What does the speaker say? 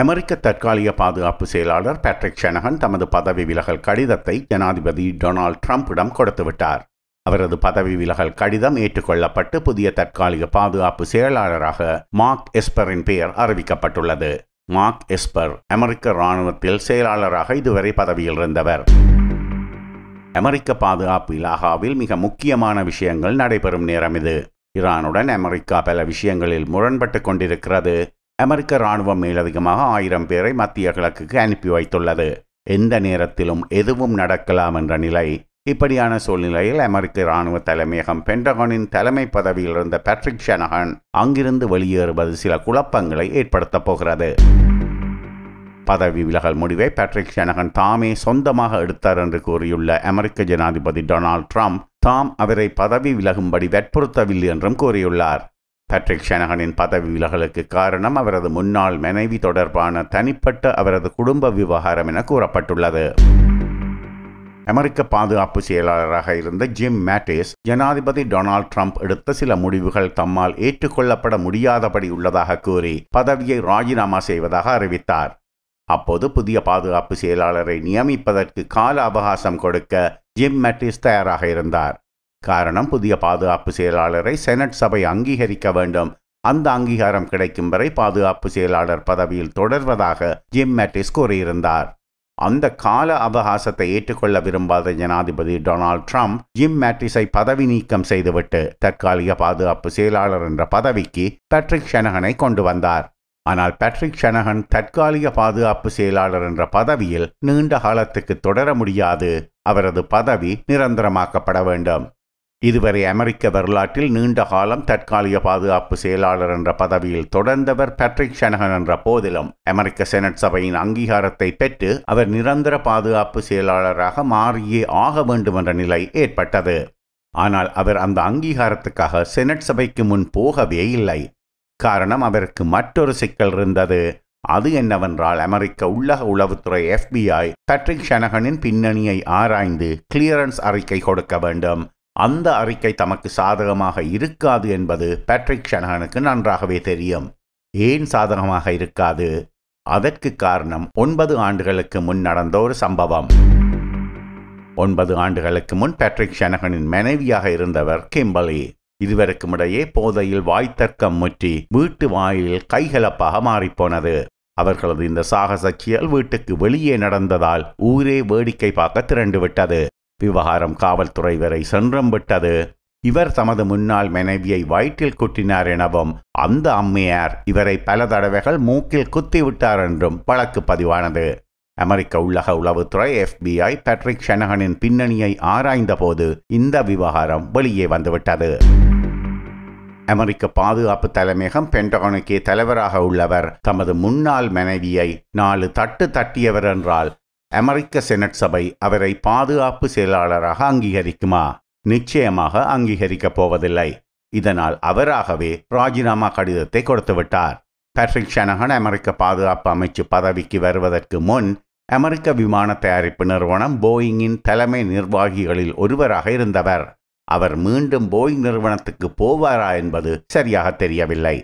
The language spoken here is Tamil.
அமெரிக்க தற்காலிக பாதுகாப்பு செயலாளர் பேட்ரிக் ஷெனகன் தமது பதவி விலகல் கடிதத்தை ஜனாதிபதி டொனால்ட் ட்ரம்பிடம் கொடுத்துவிட்டார் அவரது பதவி விலகல் கடிதம் ஏற்றுக்கொள்ளப்பட்டு புதிய தற்காலிக பாதுகாப்பு செயலாளராக மார்க் எஸ்பரின் பெயர் அறிவிக்கப்பட்டுள்ளது. மார்க் எஸ்பர் அமெரிக்க இராணுவத்தில் செயலாளராக இதுவரை பதவியில் இருந்தவர். அமெரிக்க பாதுகாப்பு இலாகாவில் மிக முக்கியமான விஷயங்கள் நடைபெறும் நேரம் இது. ஈரானுடன் அமெரிக்கா பல விஷயங்களில் முரண்பட்டு கொண்டிருக்கிறது. அமெரிக்க இராணுவம் மேலதிகமாக ஆயிரம் பேரை மத்திய கிழக்குக்கு அனுப்பி வைத்துள்ளது. எந்த நேரத்திலும் எதுவும் நடக்கலாம் என்ற நிலை. இப்படியான சூழ்நிலையில் அமெரிக்க இராணுவ தலைமையகம் பென்டகனின் தலைமை பதவியில் இருந்த பேட்ரிக் ஷனகன் அங்கிருந்து வெளியேறுவது சில குழப்பங்களை ஏற்படுத்தப் போகிறது. பதவி விலகல் முடிவை பேட்ரிக் ஷனகன் தாமே சொந்தமாக எடுத்தார் என்று கூறியுள்ள அமெரிக்க ஜனாதிபதி டொனால்ட் ட்ரம்ப் தாம் அவரை பதவி விலகும்படி வற்புறுத்தவில்லை என்றும் கூறியுள்ளார். பேட்ரிக் ஷனகனின் பதவி விலகலுக்கு காரணம் அவரது முன்னாள் மனைவி தொடர்பான தனிப்பட்ட அவரது குடும்ப விவகாரம் என கூறப்பட்டுள்ளது. அமெரிக்க பாதுகாப்பு செயலாளராக இருந்த ஜிம் மேட்டிஸ் ஜனாதிபதி டொனால்ட் ட்ரம்ப் எடுத்த சில முடிவுகள் தம்மால் ஏற்றுக்கொள்ளப்பட முடியாதபடி உள்ளதாக கூறி பதவியை ராஜினாமா செய்வதாக அறிவித்தார். அப்போது புதிய பாதுகாப்பு செயலாளரை நியமிப்பதற்கு கால அவகாசம் கொடுக்க ஜிம் மேட்டிஸ் தயாராக இருந்தார். காரணம் புதிய பாதுகாப்பு செயலாளரை செனட் சபை அங்கீகரிக்க வேண்டும். அந்த அங்கீகாரம் கிடைக்கும் வரை பாதுகாப்பு செயலாளர் பதவியில் தொடர்வதாக ஜிம் மேட்டிஸ் கூறியிருந்தார். அந்த கால அவகாசத்தை ஏற்றுக்கொள்ள விரும்பாத ஜனாதிபதி டொனால்ட் ட்ரம்ப் ஜிம் மேட்டிஸை பதவி நீக்கம் செய்துவிட்டு தற்காலிக பாதுகாப்பு செயலாளர் என்ற பதவிக்கு பேட்ரிக் ஷனகனை கொண்டு வந்தார். ஆனால் பேட்ரிக் ஷனகன் தற்காலிக பாதுகாப்பு செயலாளர் என்ற பதவியில் நீண்ட காலத்துக்கு தொடர முடியாது. அவரது பதவி நிரந்தரமாக்கப்பட வேண்டும். இதுவரை அமெரிக்க வரலாற்றில் நீண்ட காலம் தற்காலிக பாதுகாப்பு செயலாளர் என்ற பதவியில் தொடர்ந்தவர் பேட்ரிக் ஷனகன் என்ற போதிலும் அமெரிக்க செனட் சபையின் அங்கீகாரத்தை பெற்று அவர் நிரந்தர பாதுகாப்பு செயலாளராக மாறியே ஆக வேண்டும் என்ற நிலை ஏற்பட்டது. ஆனால் அவர் அந்த அங்கீகாரத்துக்காக செனட் சபைக்கு முன் போகவே இல்லை. காரணம் அவருக்கு மற்றொரு சிக்கல் இருந்தது. அது என்னவென்றால் அமெரிக்க உள்ளக உளவுத்துறை எஃபிஐ பேட்ரிக் ஷனகனின் பின்னணியை ஆராய்ந்து கிளியரன்ஸ் அறிக்கை கொடுக்க வேண்டும். அந்த அறிக்கை தமக்கு சாதகமாக இருக்காது என்பது பேட்ரிக் ஷனகனுக்கு நன்றாகவே தெரியும். ஏன் சாதகமாக இருக்காது? அதற்கு காரணம் ஒன்பது ஆண்டுகளுக்கு முன் நடந்த ஒரு சம்பவம். ஒன்பது ஆண்டுகளுக்கு முன் பேட்ரிக் ஷனகனின் மனைவியாக இருந்தவர் கிம்பலி இருவருக்கும் இடையே போதையில் வாய்த்தர்க்கம் முற்றி வீட்டு வாயிலில் கைகலப்பாக மாறிப்போனது. அவர்களது இந்த சாகச செயல் வீட்டுக்கு வெளியே நடந்ததால் ஊரே வேடிக்கை பார்க்க திரண்டு விட்டது. விவகாரம் காவல்துறை வரை சென்றும் விட்டது. இவர் தமது முன்னாள் மனைவியை வயிற்றில் குட்டினார் எனவும் அந்த அம்மையார் இவரை பல தடவைகள் மூக்கில் குத்திவிட்டார் என்றும் வழக்கு பதிவானது. அமெரிக்க உள்ளக உளவுத்துறை எஃபிஐ பேட்ரிக் ஷனகனின் பின்னணியை ஆராய்ந்தபோது இந்த விவகாரம் வெளியே வந்துவிட்டது. அமெரிக்க பாதுகாப்பு தலைமையகம் பென்டகனுக்கே தலைவராக உள்ளவர். தமது முன்னாள் மனைவியை நாலு தட்டு தட்டியவர் என்றால் அமெரிக்க செனட் சபை அவரை பாதுகாப்பு செயலாளராக அங்கீகரிக்குமா? நிச்சயமாக அங்கீகரிக்கப் போவதில்லை. இதனால் அவராகவே ராஜினாமா கடிதத்தை கொடுத்துவிட்டார். பேட்ரிக் ஷனகன் அமெரிக்க பாதுகாப்பு அமைச்சு பதவிக்கு வருவதற்கு முன் அமெரிக்க விமான தயாரிப்பு நிறுவனம் போயிங்கின் தலைமை நிர்வாகிகளில் ஒருவராக இருந்தவர். அவர் மீண்டும் போயிங் நிறுவனத்துக்கு போவாரா என்பது சரியாக தெரியவில்லை.